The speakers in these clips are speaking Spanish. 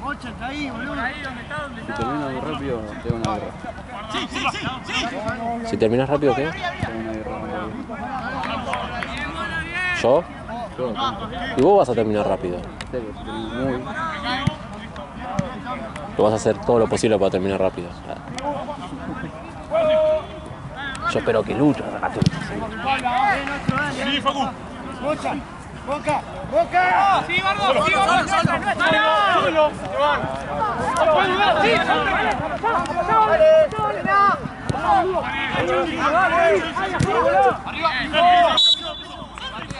Mocha, está ahí, boludo. Si termino rápido, tengo una guerra. Si terminas rápido, ¿qué? Tengo una guerra. ¿Yo? Yo, Y vos vas a terminar rápido. muy. Tú vas a hacer todo lo posible para terminar rápido. Yo espero que sacaste Sí, Facu. Mocha, Boca, Boca. Sí, Gordo, sí, Gordo. Súbelo.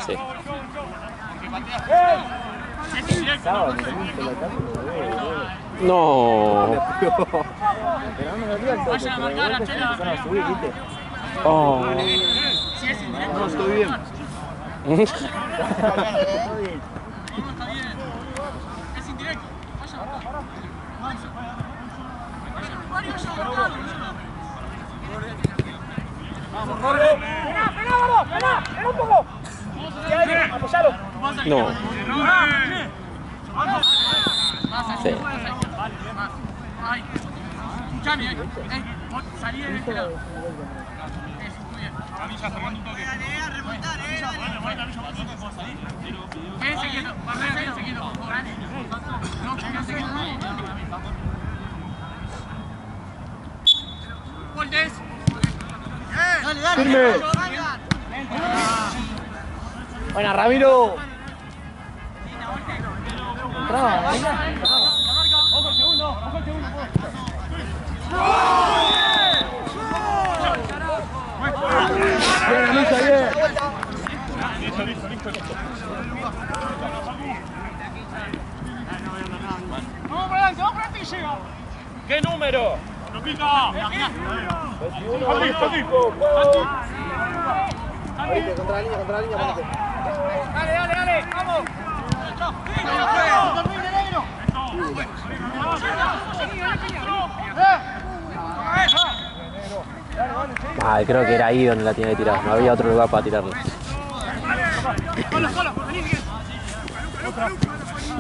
Sí. No. Vaya a marcar a Chela. Oh. No, estoy bien. No. Sí. Escuchame, eh. Salí. Camilla cerrando un toque. remontar, eh. Bueno, bueno, Camilla, vos tenés que salir. Quédense quietos, quédense quietos. No, quédense quietos. Voltes. Dale, dale. Firme. Buena, Ramiro. Ojo el segundo, ojo el segundo. Bien, bien. Listo, listo, listo, listo. Vamos para adelante, vamos para adelante y llega. ¿Qué número? Lo pica. Contra la línea, contra la línea. Dale, dale, dale, vamos. Ay, creo que era ahí donde la tenía que tirar. No había otro lugar para tirarla.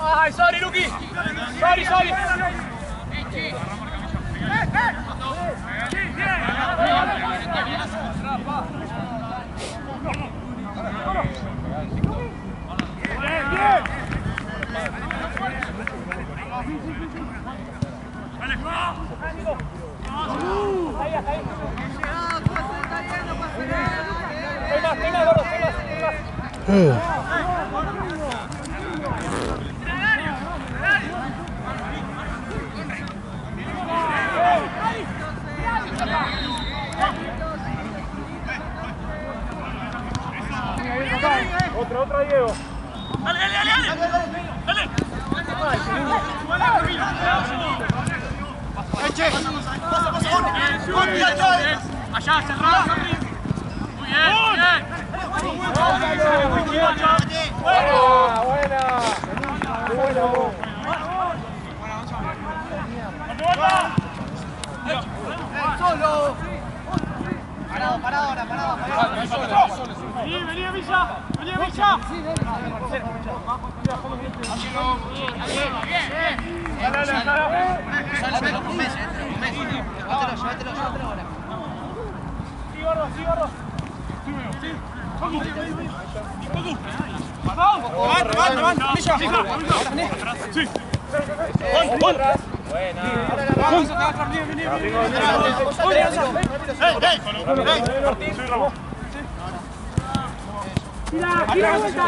Ay, sorry, Luki. Sorry, sorry. Bien, Otra, otra, Diego. Dale, dale, dale, dale. Pasa, pasa, Allá, cerrado. Muy bien, muy bien. Buena, buena. Muy buena. Solo. Parado, parado ahora, parado. Vení, vení a Villa. Vení a Villa. Bien, bien. Llévatelo ahora. Sí, sí. Sí. Sí. A. ¡Tira, tira, vuelta!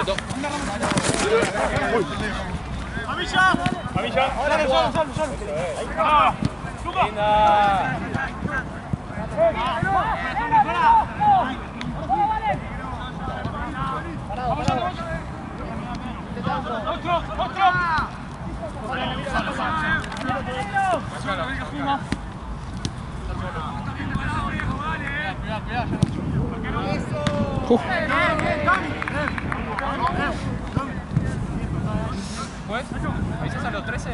¡Camilla! ¡Camilla! ¡Solo, solo, solo! solo. ¡Ah! ¡Luca! ¡Otro! ¡Otro! Uf. ¿Pues? ¿Avisas a los 13?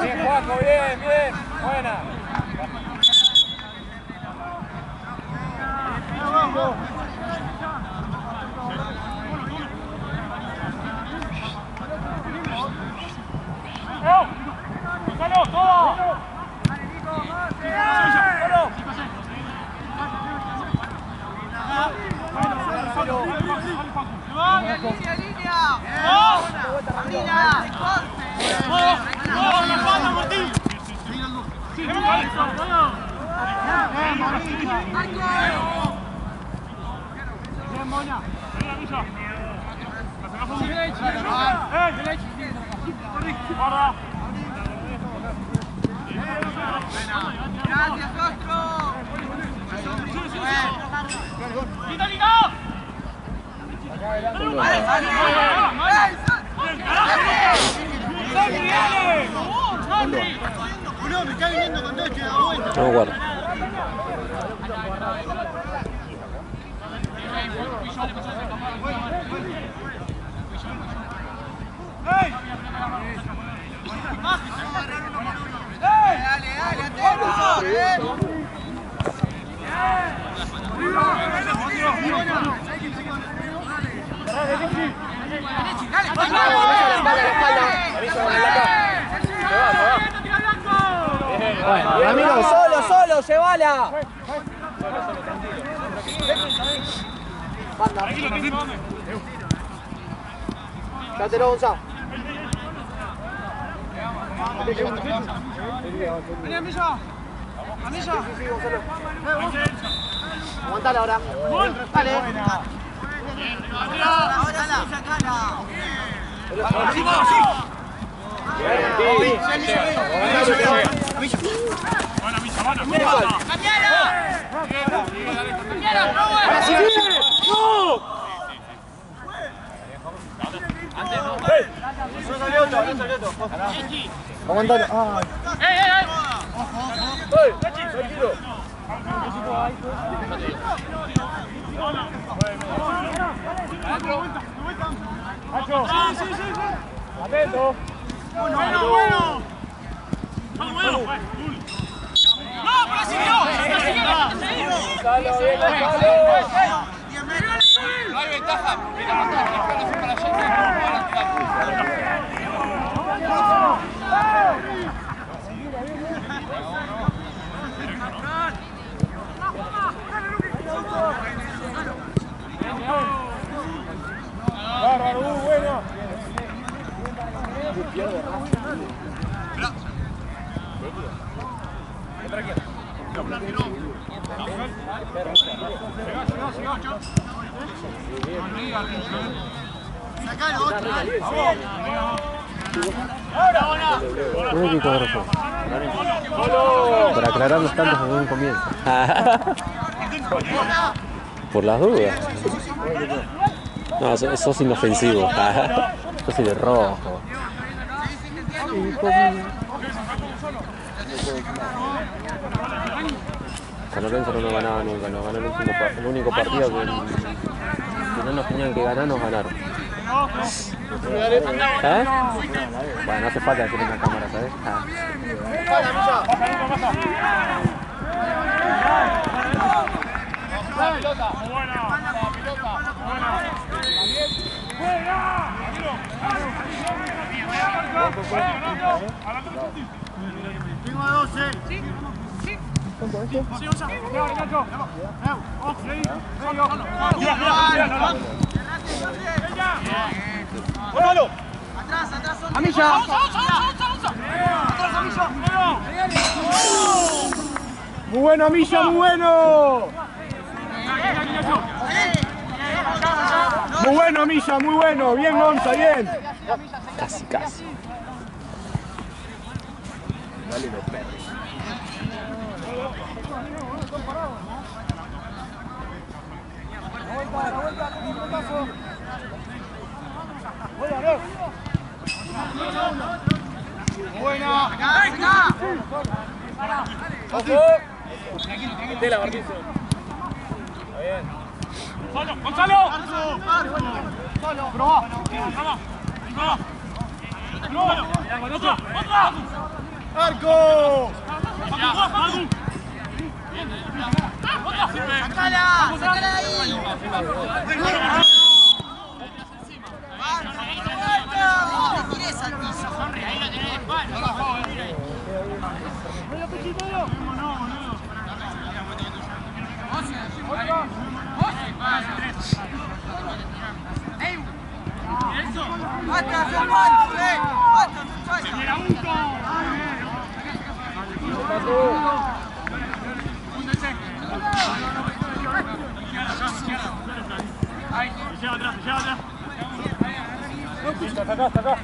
Bien, Juaco, bien, bien. Buena. No me acuerdo. Solo, solo, llévala. Dátelo, Gonzalo. Vení, Amilla. Amilla. Sí, sí, Gonzalo. Aguantala ahora. Dale. Aguantalo. Ah. No hay ventaja. Mira, Mateo, la pelota fue para allá. Un. Por aclarar los tantos en un comienzo. Por las dudas. No, sos, inofensivo. Yo soy de rojo. San Lorenzo no nos ganaba nunca, nos ganó el, último, el único partido que, que no nos tenían que ganar, nos ganaron. ¿Eh? Bueno, no hace falta en la cámara, ¿sabes? Ah. Sí, Gonza. Leo, Nacho. Leo. Oh, ahí. Solo, solo. Tira, tira, tira. ¡Bótalo! Muy bueno, Amilla, muy bueno. Muy bueno, Amilla, muy bueno. Bien, Gonza, bien. Casi, casi. ¡Gonzalo! ¡Gonzalo! ¡Probá! ¡Probá! ¡Probá! ¡Probá! ¡Otra! ¡Otra! Arco. ¡Sacala! ¡Sacala ahí! Ahí, se lleva atrás, lleva. Hasta acá, hasta acá.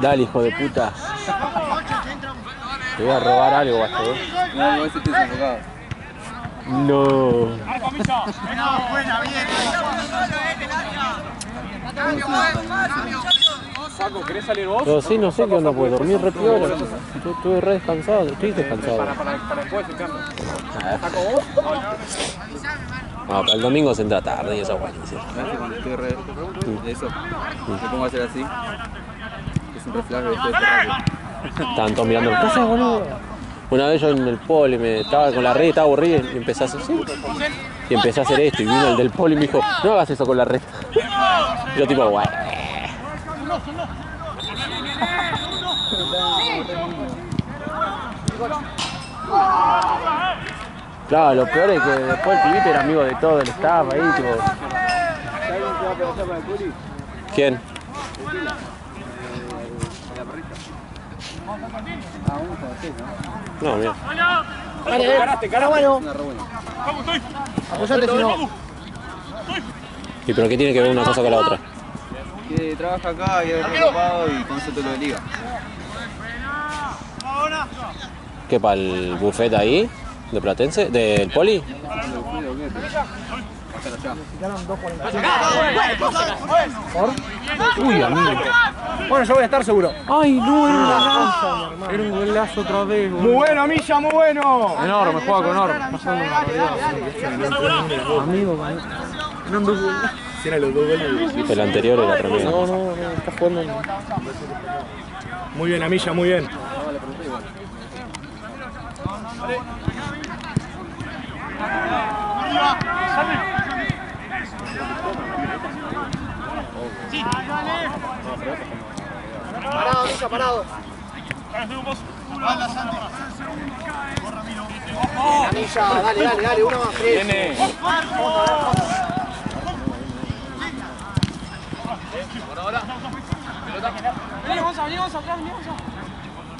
Dale, hijo de puta. Te voy a robar algo. No, no, ese te desenfocado. No. Arco, Misa. Paco, ¿querés salir vos? Pero sí, no sé qué onda, pues dormí re piola. Yo Estuve re descansado, estoy descansado. Para, para, para después el cambio. ¿Saco vos? No, para el domingo se entra tarde y eso es buenísimo. Me hace cuando estoy re de eso. Me pongo a hacer así. Es un reflejo de. Estaban todos mirando. ¿Qué haces, boludo? Una vez yo en el poli me estaba con la red, estaba aburrido y empecé a hacer. Y empecé a hacer esto y vino el del poli y me dijo, no hagas eso con la red. Yo tipo, guay. Claro, lo peor es que después el pibito era amigo de todo el staff ahí, tipo. ¿Quién? No, mira. Ganaste, cara bueno. Apoyate si no. ¿Y pero qué tiene que ver una cosa con la otra? Que trabaja acá y es recopado y conoce todo lo de liga. ¿Qué para el buffet ahí? ¿De Platense? ¿Del poli? Uy, amigo. Bueno, yo voy a estar seguro. ¡Ay, no! Era un golazo. Era un golazo otra vez, Muy bueno, Milla, muy bueno. Enorme, juega con Orbe. Amigo, Si eran los dos goles. El anterior era tremendo. No, no, no, está jugando. Muy bien, Amilla, muy bien. Parado, Amilla, parado. Dale, dale, dale, uno más. Viene. Vení, Gonza, vení, Gonza, atrás, vení, Gonza.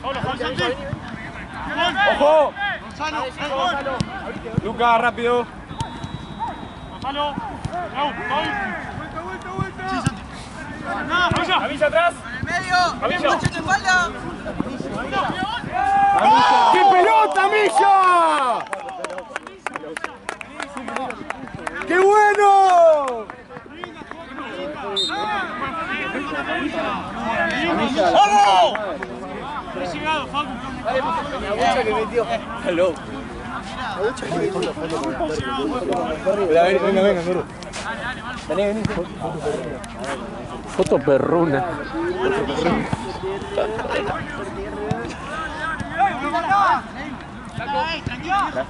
Hola, Juan Santi. ¡Ojo! Gonzalo. Lucas, rápido. Gonzalo Paul. Vuelta, vuelta, vuelta. Sí, Santi. Avisa. Avisa atrás. Avisa. ¡Qué pelota, Milla! ¡Qué bueno! ¡Vamos! He llegado, Facu. La metió. Hello. Venga, venga, Guru. Foto perruna.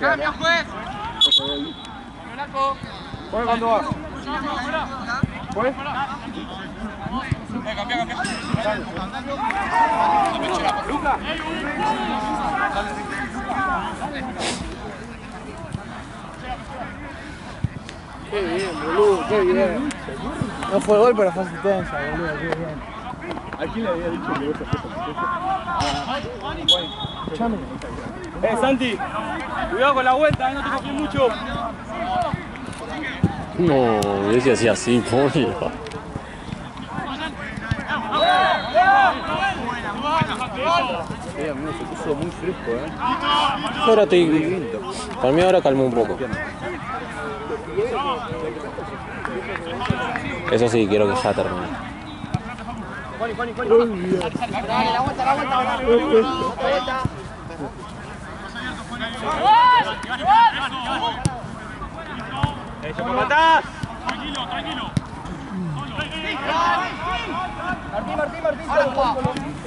Cambio, juez. Juez. Eh, cambia, cambia. Qué bien, boludo, qué bien. No fue gol, pero fue asistencia, boludo, qué bien. ¿A quién le había dicho que vos hacías Chame. Eh, Santi, cuidado con la vuelta, eh, no te confíes mucho. No, ese hacía así, pollo. Sí, amigo, se puso muy fresco, ¿eh? Ahora estoy. Para mí ahora calmó un poco. Eso sí, quiero que ya termine. Tranquilo, tranquilo.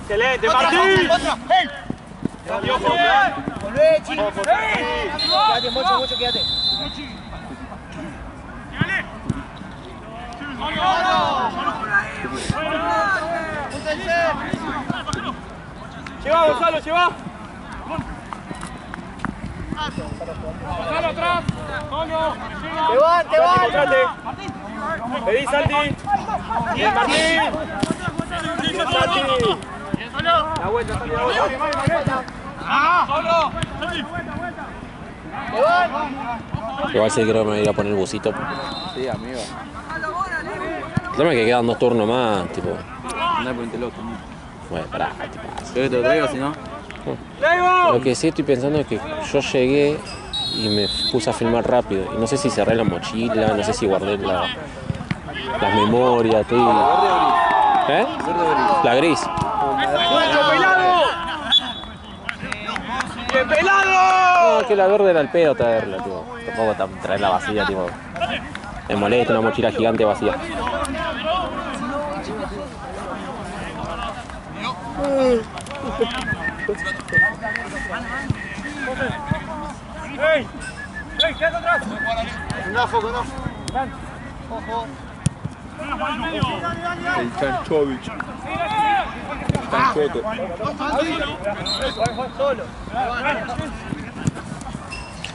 Excelente, Martín. Volvé, chico. Quédate, mucho, mucho, quédate. Lleva, Gonzalo, lleva. Gonzalo atrás. Solo. Te van, te van. Pedí, Santi. Bien, Martín. Santi. La vuelta, Santi, la vuelta. Solo. Igual me a poner el busito. Sí, amigo. El es que quedan dos turnos más, tipo. Andá por el loco. Bueno, pará, tipo. ¿Querés que te lo traiga si no? Lo que sí estoy pensando es que yo llegué y me puse a filmar rápido. Y no sé si cerré la mochila, no sé si guardé la, las memorias, estoy. ¿Eh? La gris. ¡Mucho pelado! No, que la verde era el pedo traerla, tipo. Tampoco traerla vacía, tipo. Me molesta una mochila gigante vacía. ¡Ey! ¡Ey. El Chanchovich. Chanchote.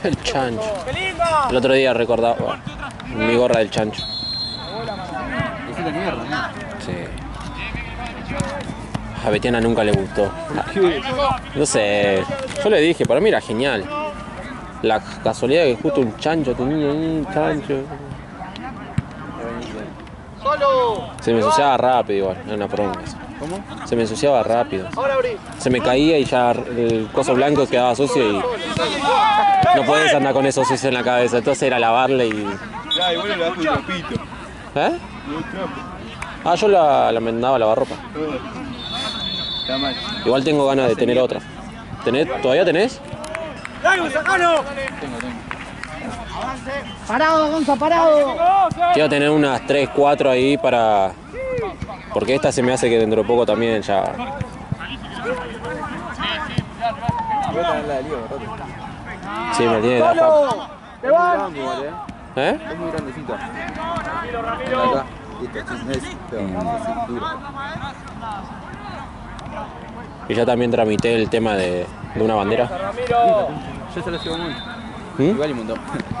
El chancho. El otro día recordaba mi gorra del chancho. A Betiana nunca le gustó. No sé, yo le dije, para mí era genial. La casualidad que justo un chancho tenía un chancho. Se me ensuciaba rápido igual, era una eso. ¿Cómo? Se me ensuciaba rápido. Se me caía y ya el coso blanco quedaba sucio y no podés andar con eso sucio en la cabeza. Entonces era lavarle y... Ya, igual le das un trapito. ¿Eh? Ah, yo la, la mandaba a lavar ropa. Igual tengo ganas de tener otra. ¿Tenés, ¿Todavía tenés? ¡Dale, sacalo! Tengo, tengo. Parado, Gonza, parado. Quiero tener unas 3, 4 ahí para... Porque esta se me hace que dentro de poco también ya... Voy a tener la de Lío, rato. Sí, me tiene la ¿eh? ¿Eh? Es muy grandecita. Listo, es. Pero, sí, duro. Y ya también tramité el tema de, de una bandera. Ya se la llevo muy. ¿Mm? Igual y un montón.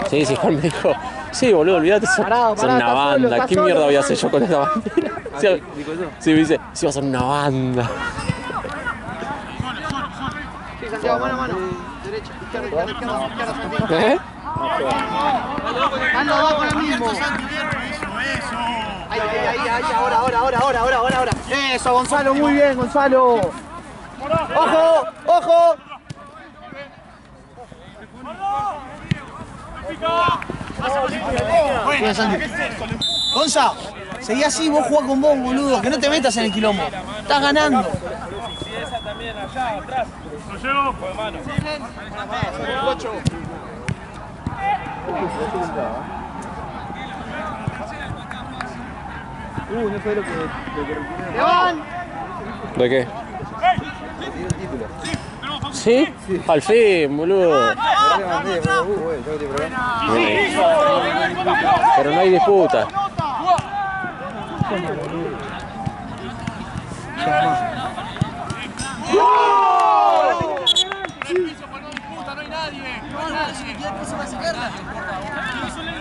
Sí, sí, Juan me dijo, sí, boludo, olvídate, son, Parado, son parado, una solo, banda, está ¿qué solo, mierda voy a hacer yo con esa bandera? Ah, Sí, ¿Dijo eso? sí, me dice, sí, va a ser una banda. Sí, Santiago, mano a mano. Derecha, izquierda, izquierda, izquierda, izquierda. ¿Eh? Ando abajo ahora mismo. Ahí, ahí, ahí, ahí, ahora, ahora, ahora, ahora, ahora, ahora, ahora. Eso, Gonzalo, muy bien, Gonzalo. ¡Ojo! ¡Ojo! Bien, Santi. Gonza, seguí así, vos jugás con vos, boludo, que no te metas en el quilombo. Estás ganando. Lo llevo. Uh, no fue lo que. ¿De qué? Título. ¿Sí? Al fin, boludo. Pero no hay disputa.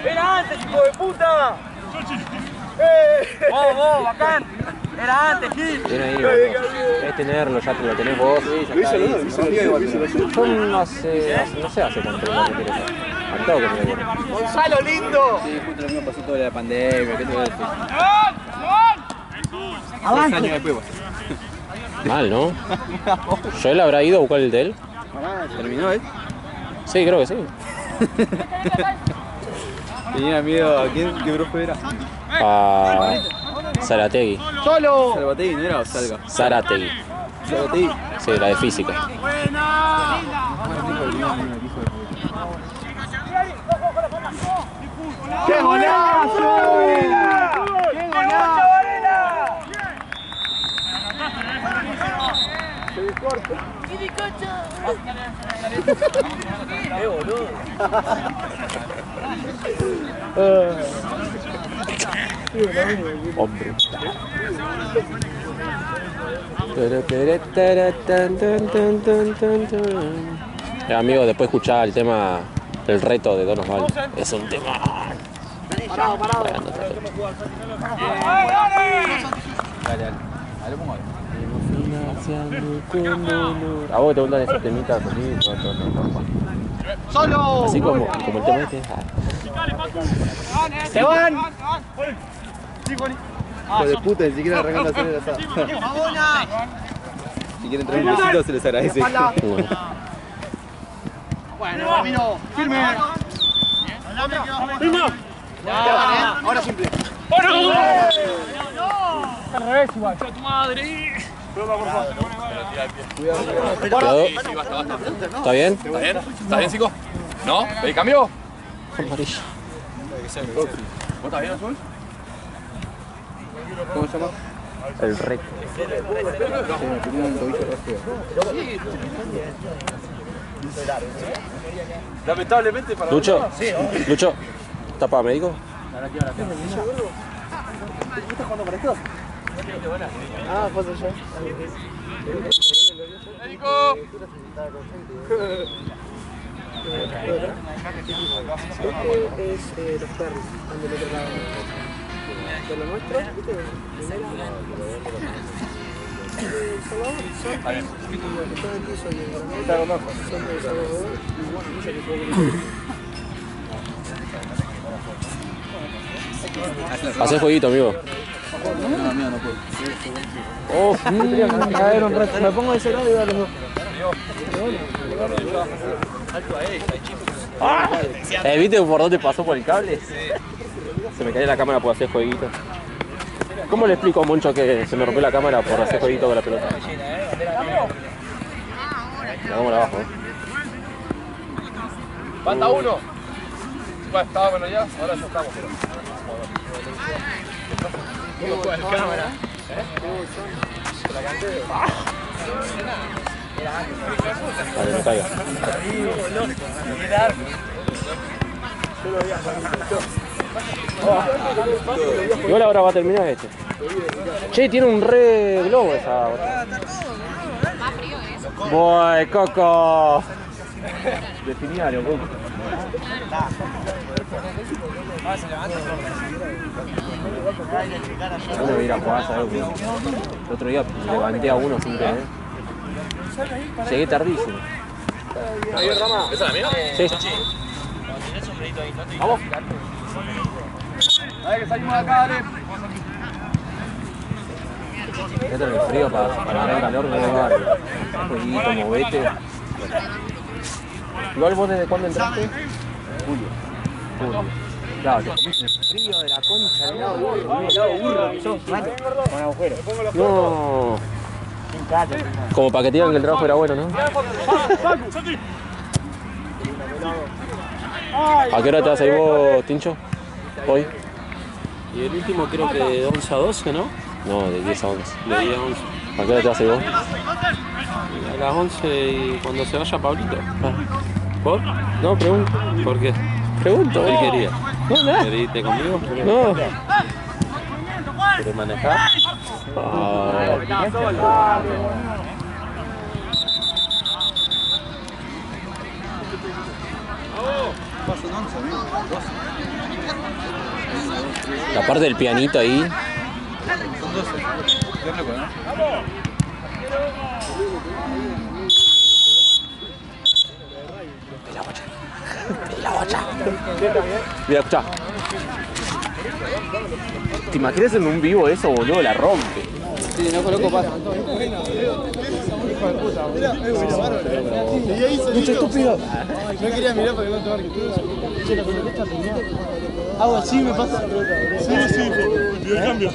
¡Era antes, hijo de puta! ¡Eh! ¡Vos, vos, bacán! ¡Era antes, Gil! Viene ahí. Es tenerlo, ya te lo tenés vos. Yo no sé, hace- no sé hace cuánto que me lo quiero. ¡Gonzalo, lindo! Sí, justo lo mismo pasó todo de la pandemia, ¿qué te voy a decir? Seis ¡Avance! años después, vos. Mal, ¿no? ¿Yo él habrá ido a buscar el de él? ¿Terminó, eh? Sí, creo que sí. Tenía miedo a quién, qué profe era. Zarategui. ¡Solo! Salvategui, ¿no era o Salga? Zarategui. Salvategui. Sí, la de física. ¡Qué golazo! ¡Qué golazo! Tere, tere, tere, tan. Eh, amigo, después escuchá el tema El reto de Don Osvaldo. Es un tema. Parado, parado. Dale, dale. Ahí lo pongo ahí. ¿A vos te gustan esos temitas así? No, no, no, no. ¡Solo! Así como, como el tema este. ¡Se van! Hijo de puta, ni siquiera arrancan a hacer el asado. Si quieren traer un besito, se les agradece. Bueno. Bueno, Ramiro, firme. ¡Firme! Ahora simple. Cuidado. ¿Está bien? ¿Está bien? ¿Está bien, chico? ¿No? ¿Pedí cambio? Amarillo. ¿Vos estás bien, Azul? ¿Cómo se llama? El reto. Sí, me tenía un tobillo. Lamentablemente para Lucho. Lucho. ¿Tapa médico? Ah, pues yo. médico. Es eh, los perros, están del otro lado. De lo fue Hacé jueguito, amigo. No, mío, no puedo. Oh. Me pongo de ese lado y a los dos. Eh, ¿Viste por dónde pasó por el cable? Se me cayó la cámara por hacer jueguito. ¿Cómo le explico a Moncho que se me rompió la cámara por hacer jueguito con la pelota? Hagámosla abajo, ¿eh? Falta uno. Bueno, estaba bueno ya, ahora ya estamos. Pero... Para que no caiga. Igual ahora va a terminar este. Che, tiene un re globo esa botella. Boy, Coco. Definiario, Coco. Yo no voy a ir a jugar. El otro día levanté a uno sin querer. Llegué tardísimo. ¿Esa es la mía? Sí. Dale, que salimos de acá, dale. Esto en el frío para, para agarrar calor no es bárbaro. Jueguito, movete. Igual vos desde cuándo entraste? Julio. Julio. Claro, te comiste el frío de la concha. El. No. Como para que te digan que el trabajo era bueno, ¿no? ¿A qué hora te vas a ir vos, Tincho? ¿Hoy? Y el último creo que de 11 a 12, ¿no? No, de 10 a 11. De 10 a 11. ¿A qué hora te vas a ir vos? A las 11 y cuando se vaya Pablito. ¿Por? No, pregunto. ¿Por qué? Pregunto. ¿Qué quería? No, nada. ¿Querés irte conmigo? No. ¿Querés manejar? Ah, la parte del pianito ahí. La bocha. La bocha. Mira, escucha. ¿Te imaginas en un vivo eso, boludo? La rompe. Sí, no coloco. Mucho estúpido. No quería mirar para que no te marque. Hago así me pasa la. Sí, sí, el cambio.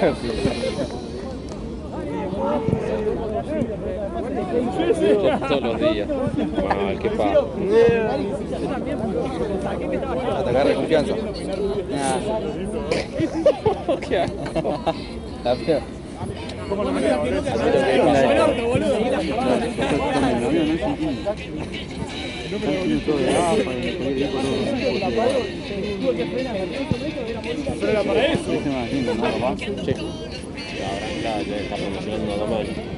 Gracias. Todos los días. Mal, qué pa. Atacar de confianza. La fea. Sí. Y ahora está, ya está promocionando a mano.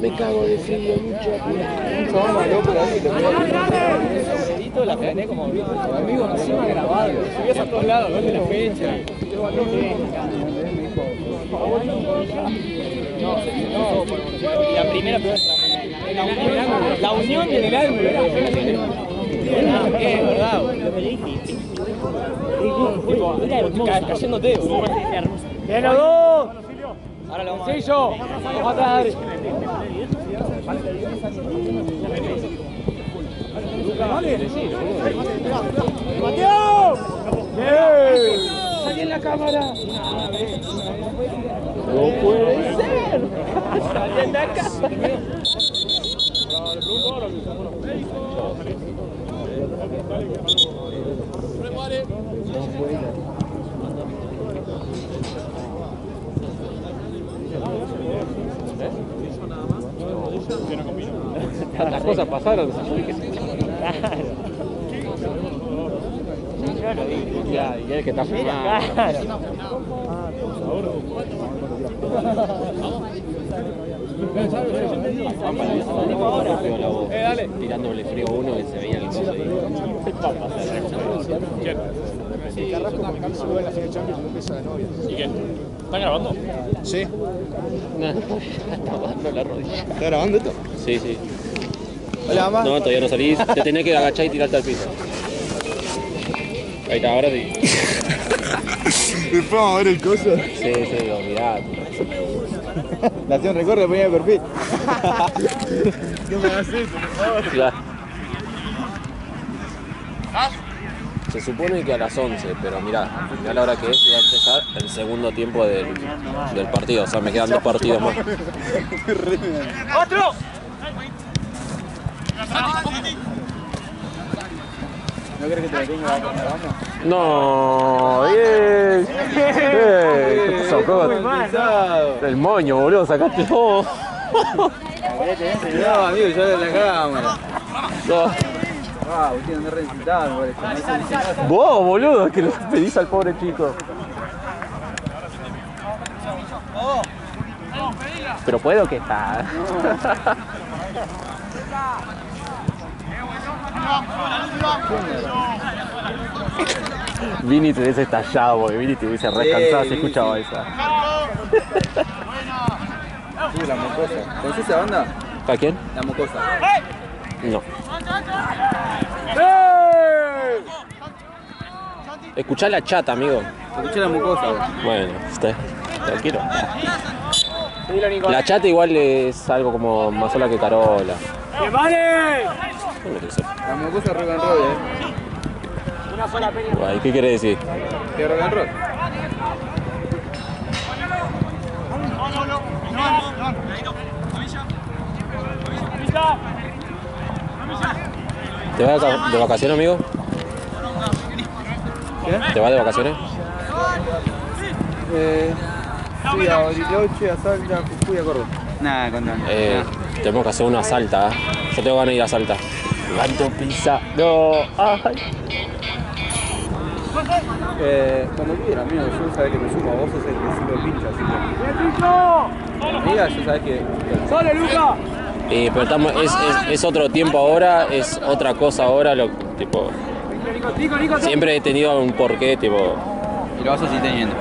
Me cago de frío, mucho. La gané como amigo encima grabado. Subías a todos lados, ¿dónde la fecha? La primera La unión y el ángulo. Es verdad, boludo. Cayéndote, boludo. Ahora lo vamos a yo. Vamos atrás, Adri. ¡Mateo! ¡Bien! ¡Salí en la cámara! ¡No puede ser! ¡Salí en la cámara! Las cosas pasaron. Yo dije, sí. Ya, y el que está filmando. Tirándole frío a uno y se veía el coso ahí. ¿Y qué? ¿Están grabando? Sí. Está bajando la rodilla. ¿Está grabando esto? Sí, sí. Hola, mamá. No, todavía no salís. Te tenés que agachar y tirarte al piso. Ahí está, ahora sí. Después vamos a ver el coso. Sí, sí, olvidate. Nación recorre, ponía de perfil. no me hagas eso, por favor. Claro. Se supone que a las 11, pero mirá, mirá la hora que es y va a empezar el segundo tiempo del, del partido. O sea, me quedan dos partidos más. ¡Otro! ¿No crees que te la tenga la cámara? No, bien. Bien. ¿Qué pasó, Coco? El moño, boludo, sacaste todo. No, amigo, yo de la cámara. Ah, no me recitado. Vos, boludo, que le pedís al pobre chico. Pero puedo que está. Vini te hubiese estallado, porque Vini te hubiese recansado si escuchaba esa. Sí, la mocosa. ¿Conoces esa banda? ¿A quién? La mocosa. No. Escuchá la chata, amigo. Escuché la mocosa. Bueno, está tranquilo. La chata igual es algo como más sola que Carola. Bueno, qué sé. La mocosa rock and roll, eh. Guay, ¿Qué quiere decir? ¿Qué rock and roll? ¿Te vas de, de vacaciones, amigo? ¿Qué? ¿Te vas de vacaciones? Eh, fui a Bariloche, a Salta, a Jujuy, a Córdoba. Nada, contame. Eh, tenemos que hacer una salta. ¿eh? Yo tengo ganas de ir a salta. Levanto pizza. No. Ay. Eh, cuando quiera, amigo, yo sabés que me sumo, vos sos el que siempre pincha, así que... Amiga, yo sabés que... Eh, pero estamos, es, es, es otro tiempo ahora, es otra cosa ahora. Lo, tipo, siempre he tenido un porqué, tipo. Y lo vas a seguir teniendo.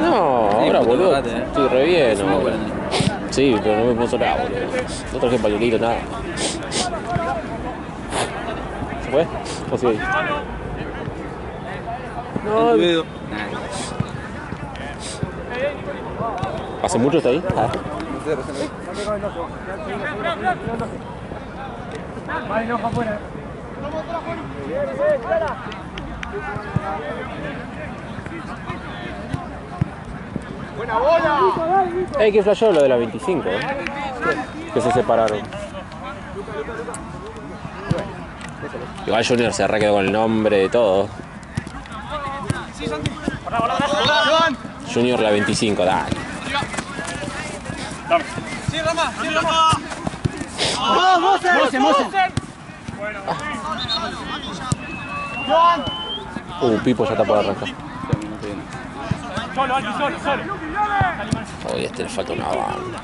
No, Sí, ahora, boludo. eh. Estoy re bien. ¿no? Sí, pero no me puso nada, boludo. No traje pañuelito, nada. ¿Se fue? ¿O sigue ahí? Dedo. ¿Hace mucho está ahí? Ah. No recién lo- Eh, que flashó lo de la 25, ¿eh? Que se separaron. Igual Junior se re quedó con el nombre de todo. Junior la 25, dale. Sí, Rama. Uh, Pipo ya está por arrancar. Solo, solo, solo. Hoy este le falta una banda.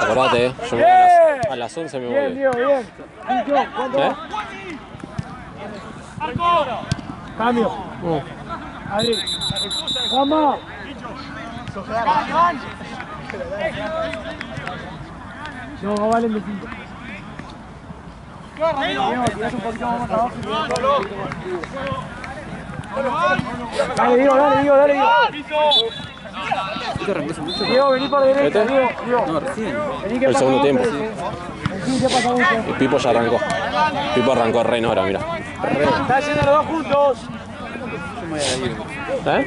Acordate, eh. Yo me voy a las, a las 11 me voy. bien. Dicho, ¿cuánto? ¿Eh? Cambio. Adri. Vamos. No, de cinco. Diego, tirás un poquito más abajo. Dale, Diego, dale, Diego, dale, Diego. Diego, vení para la derecha. Diego. No, recién. El segundo tiempo. Y Pipo ya arrancó. Pipo arrancó re en hora, mira. Está haciendo los dos juntos. ¿Eh?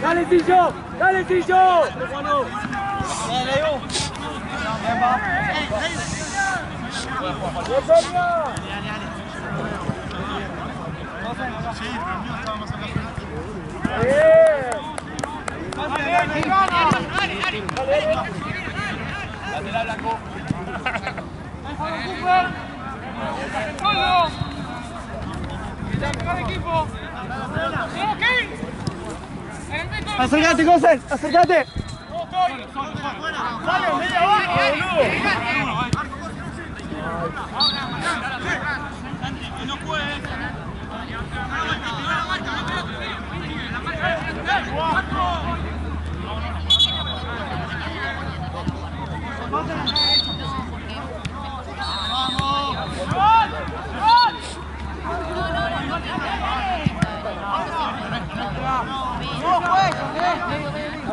Dale, Tillo, dale, Tillo. Dale, Sí, pero el mío estaba más en la frente. Dale, dale, dale, dale, ¡Coldo! ¡Mejor equipo! ¡Acércate, José! ¡Acércate! ¡Sale, media abajo, boludo! ¡No puede!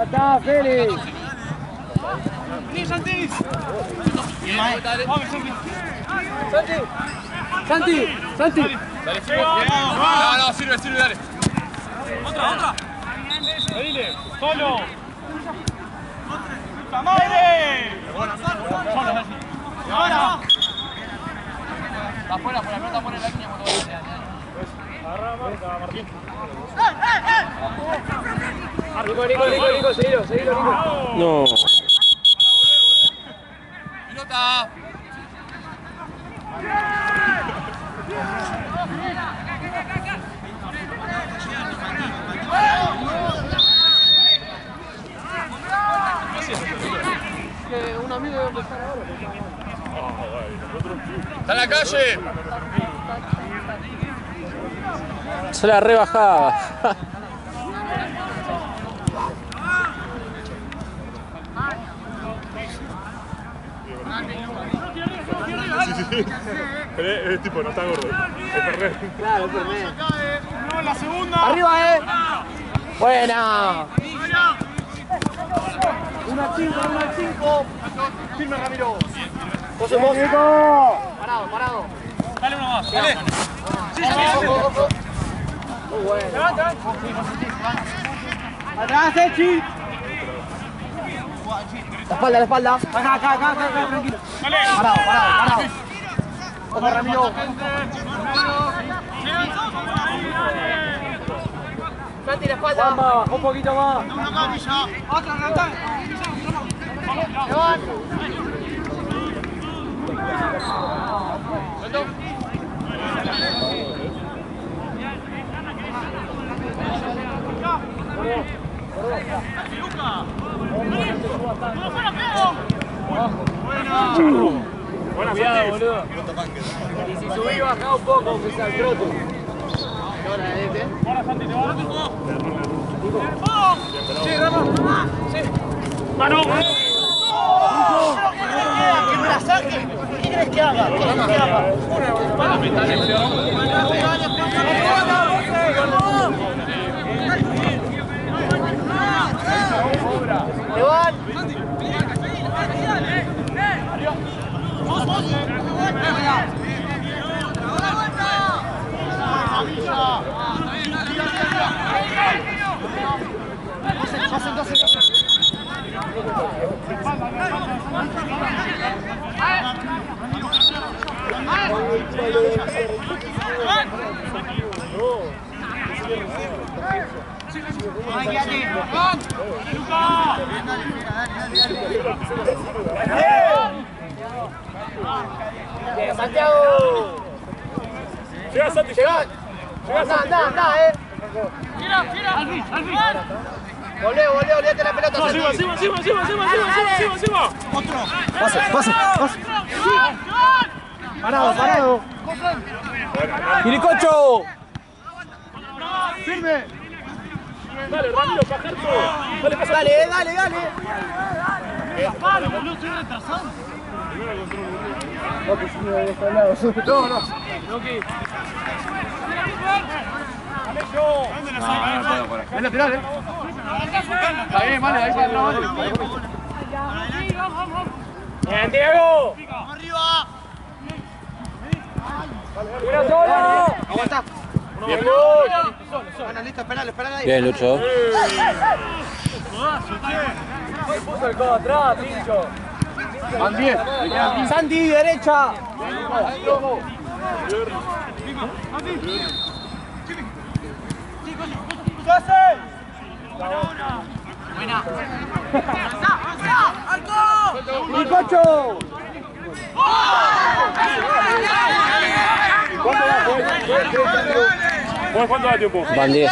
Está, Félix. Santi, Santi. Dale, sirve. No, no, sirve, sirve, dale. Otra, otra. Solo. ¡Puta madre! Solo, Ahora. Afuera, por la pelota, pone la línea. Agarra, Martín. Nico, Nico, Nico, Nico, seguilo, seguilo, Nico. No. Pelota. Un amigo debe ahora. Está en la calle. Se la rebajaba. Pero es, es tipo, no está gordo. Es Ferrer. Claro, es Fernet. No, la segunda. Arriba, eh. Buena. Una cinco, una cinco. Firme, Ramiro. José. Parado, parado. Dale uno más. Dale. Sí, sí, sí. Muy bueno. Atrás, Echi. La espalda, la espalda. Acá, acá, acá, acá, tranquilo. Parado, parado, parado. Ojo, Ramiro. Santi, la espalda. Vamos, un poquito más. Otra, Natán. Buena, Cuidado, boludo. Y si subí, un poco, aunque sea el trote. Ahora Santi te va. Sí, Rama. Sí. Mano. ¿Qué querés que haga? ¿Qué querés que haga? Levan. Bien, Santiago. Llega Santi. Anda, anda, eh. Gira, gira. Al fin, al volvé, olvídate la pelota. Santi. encima, encima, encima, encima, encima, encima. Pase, pase, pase. Parado, parado. ¡Quiricocho! Firme. Dale, Ramiro. Dale, pasa. Dale, dale, dale. Palo, boludo, estoy retrasado. No, no. ¿Dónde la saca? Es lateral, eh. Está bien, vale, ahí se lo Bien, Diego. Arriba. Aguanta. Bien, Bueno, listo, esperalo, esperalo ahí. Bien, Lucho. Puso el codo atrás, pincho. Van 10. Santi, derecha. ¡Nicocho! ¿Cuánto va? Juan, ¿Cuánto da tiempo? Van 10.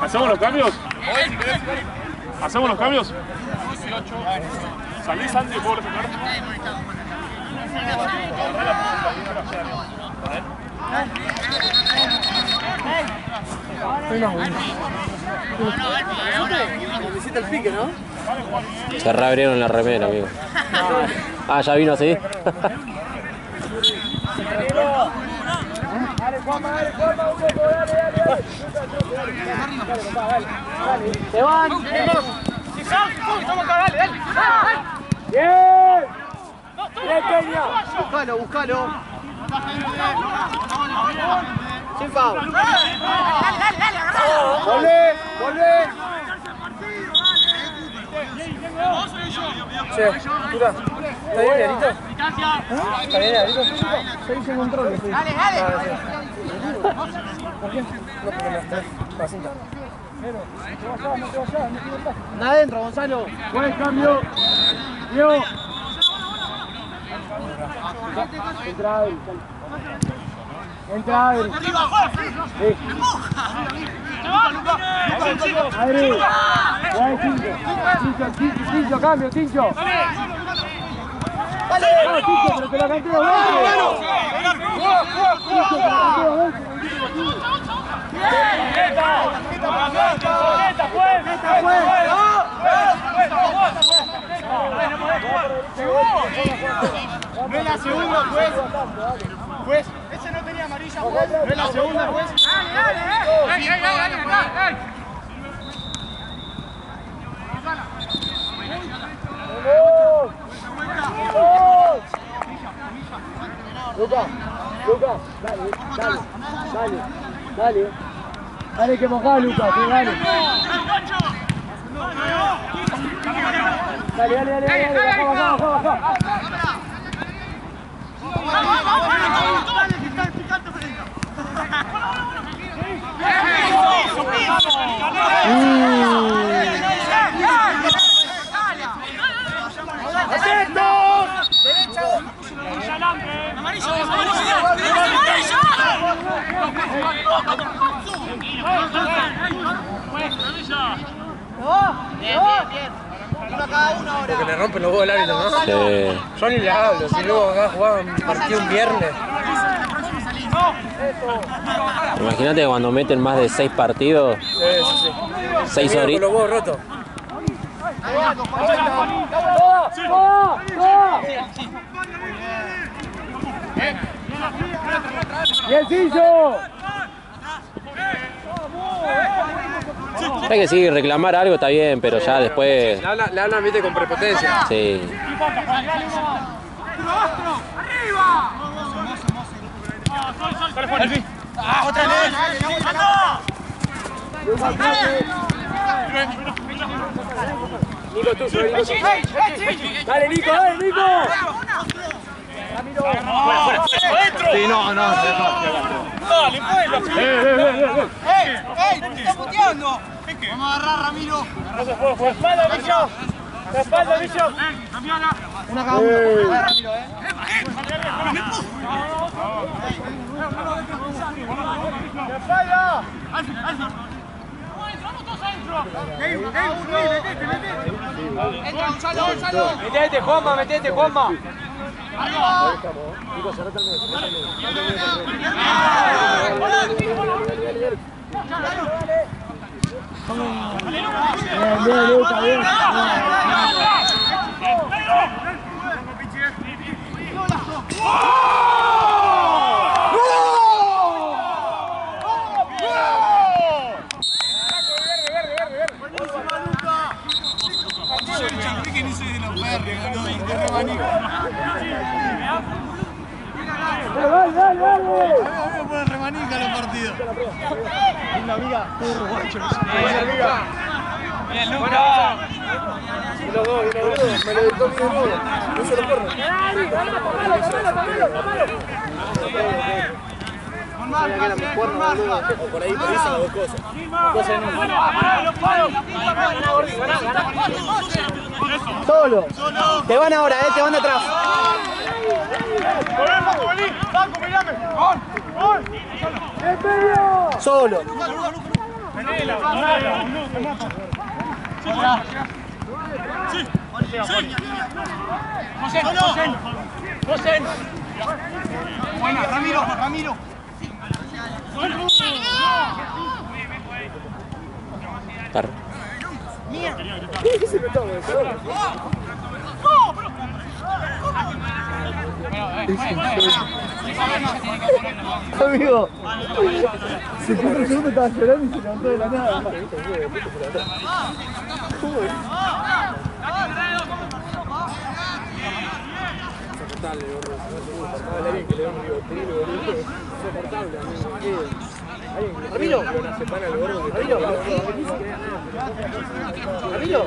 ¿Hacemos los cambios? ¿Hacemos los cambios? ¿Salís antes y puedo refrescar? Necesita el pique, ¿no? Se reabrieron la remera, amigo. Ah, ya vino así. Se van. Estamos acá, dale, dale. Bien. Bien, Peña. Buscalo, buscalo. Sin foul. Volvé, volvé. Che, Tura, ¿está bien, Arito? ¿Está bien, Arito? Se dice control. Dale, dale. Nada adentro, Gonzalo. Buen cambio. Diego. Entra Adri. Entra Adri. Sí. Adri. Cambio, Tincho. Dale. Pero que canté dos veces. No es la segunda, juez. Juez, ese no tenía amarilla, juez. No es la segunda, juez. Dale, dale, dale. Dale, dale, dale. Luca, Luca, dale, dale, dale, dale. Dale que mojá, Luca, que dale. Dale, dale, dale, dale. Sí. Yo ni le hablo, si luego acá jugaban partido un viernes. Imagínate cuando meten más de 6 partidos, Sí, sí, sí. 6 Con horitas. los huevos rotos. ¡Toda! ¡Toda! ¡Toda! ¡Bien, Cincho! Hay que sí, reclamar algo está bien, pero ya después. Le hablan, le hablan, viste, con prepotencia. Sí. Otra vez. Nico, tú. Dale, Nico, dale, Nico. Sí, no, no. Dale, pues. ¡Ey! ¡Ey! ¡Te está puteando! Vamos a agarrar, Ramiro. Fue. espalda, Bicho! ¡La espalda, Bicho! Una cada uno. Ramiro, eh. ¡La espalda! ¡Entra, Gonzalo, Gonzalo! Metete, Juanma, metete, Juanma. ¡Arriba! Bien, bien, Luca, bien. Dale, dale, dale. Remanica los partidos. Y los dos, y los dos. Me lo dictó mi nudo. No se lo corro. Por ahí, por ahí son las dos cosas. Cosas en una. Solo. Te van ahora, eh, te van de atrás. Solo. José, José. José. Buena, Ramiro, Ramiro. Par. Amigo, se puso el segundo, estaba llorando y se levantó de la nada. Ramiro, Ramiro, Ramiro.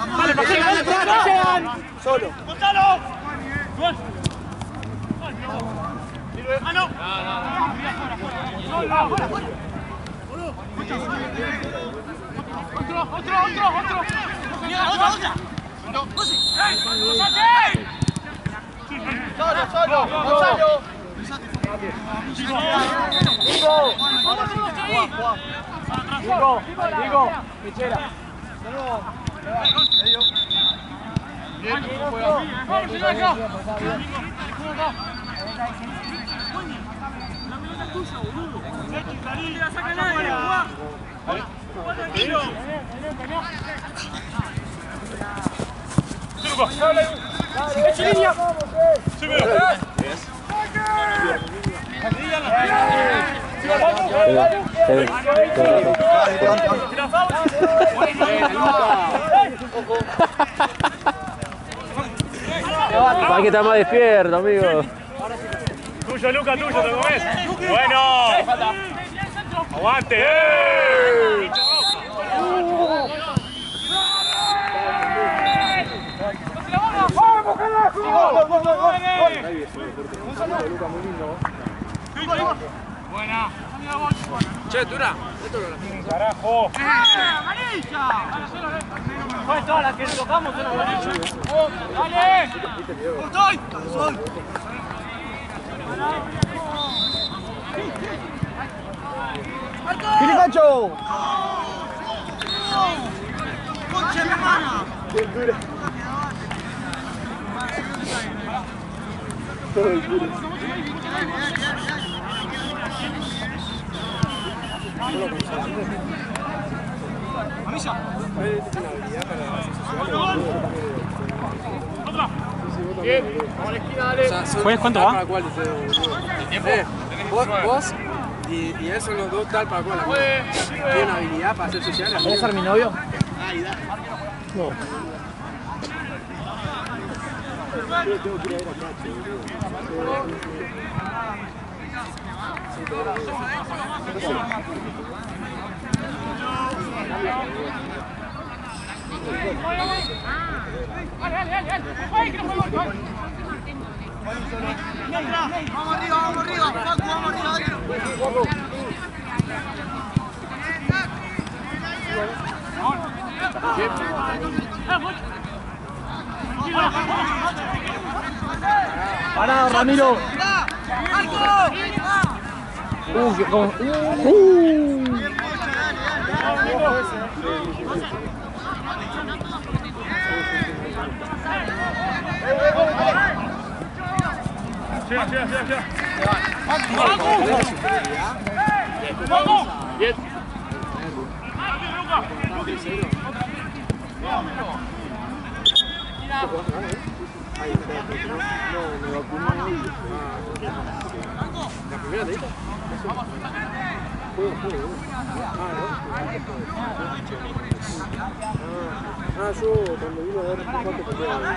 Arriba, Ram. Solo, solo. Dale, pasean, pasean. Solo. ¡Gonzalo! ¡Gol! ¡Ah, no! ¡Otro, otro, otro, otro! ¡Mira, otra, otra! ¡Eh! Solo, solo. Gonzalo. Diego. Diego. Diego. Pichera. Hay que estar más despierto, amigo. Tuyo, Luca, tuyo, te comés. Bueno. Aguante. ¡eh! Buena. Che, Tura. Carajo. Fue todas las que tocamos en la ¡Dale! ¡Estoy! Pilicacho. ¡Concha hermana! ¿Juegas cuánto va? ¿El tiempo? vos, vos y, y él son los dos tal para cual. Tiene una habilidad para hacer sociales. ¿Querés ser mi novio? Vamos arriba, vamos arriba, Paco, vamos arriba. Uh, que como. Uh. Llega, llega, llega, llega. ¡Vamos! Bien. La primera de ella. Ah, yo cuando vino a dar un cuarto de la final,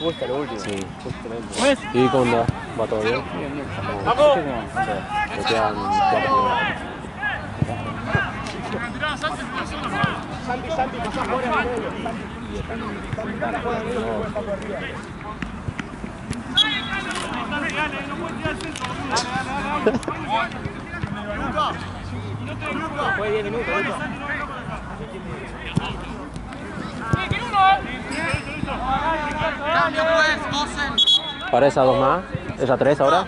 Justo lo último. Sí. ¿Y cómo anda? ¿Va todo bien? ¡Vamos! Me quedan cuatro minutos. Cambio pues, Osen. ¿Para esas dos más? ¿Esas tres ahora?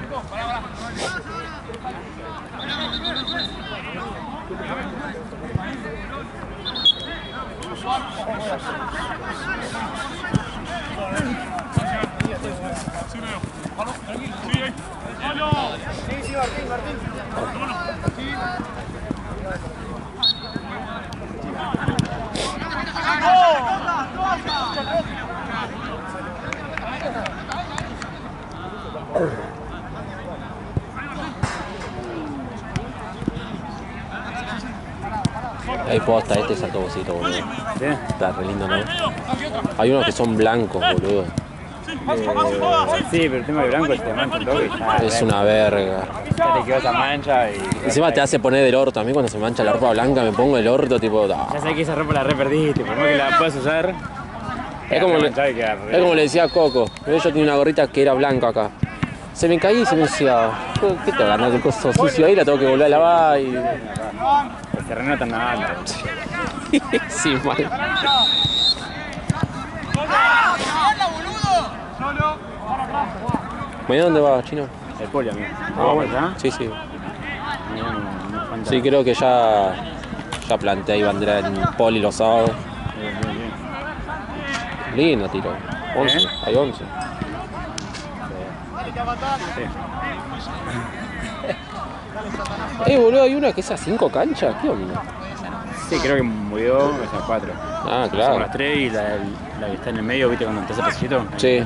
Hay posta, este es boludo. Está re lindo, ¿no? Hay unos que son blancos, boludo. Sí, pero el tema de blanco es que te mancha toque y ya. Es una verga. Ya te quedó esa mancha y. Encima te hace poner del orto. A mí cuando se mancha la ropa blanca me pongo el orto, tipo. ah. Ya sabes que esa ropa la re perdiste, por más que la puedas usar. Es como, le, es como le decía a Coco. Yo tenía una gorrita que era blanca acá. Se me caía y se me decía, ¿qué te ganas de coso sucio ahí? La tengo que volver a lavar y. Pues se renota nada. sí, mal. ¿Mañana dónde vas, chino? El poli, amigo. Ah, bueno, ¿ya? Sí, sí. Sí, creo que ya, ya planteé ahí bandera en poli los sábados. Bien, bien, bien. Lindo tiro. 11, ¿Eh? hay 11. Eh, boludo, hay una que es a 5 canchas. ¿Qué onda? Sí, creo que murió esas cuatro. Ah, Son claro. las tres y la, la que está en el medio, ¿viste? Cuando te hace pasito. Sí.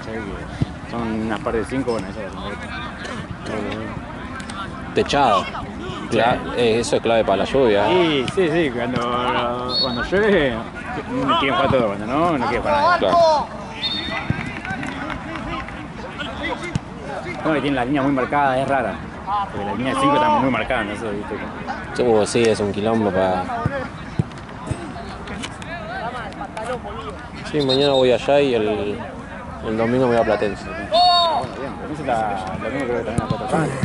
Son unas par de cinco, bueno, esas son Techado. Cla- eh, eso es clave para la lluvia. Sí, sí, sí, cuando, cuando llueve quieren jugar todo, cuando no, no quieren jugar nada. Claro. No, y tiene la línea muy marcada, es rara. Porque la línea de 5 está muy marcada, no sé, viste. que- sí, es un quilombo para. Sí, mañana voy allá y el, el domingo me voy a Platense. Bueno, bien, es la, la misma creo que también la canchas.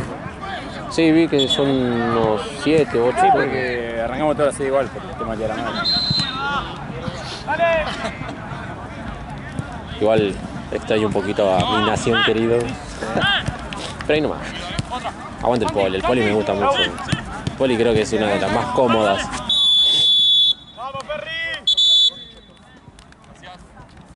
Sí, vi que son unos 7, 8. Sí, porque arrancamos todas así igual, por el tema de la madre. Igual extraño un poquito a mi nación querido. Pero ahí nomás. Aguante el poli, el poli me gusta mucho. El poli creo que es una de las más cómodas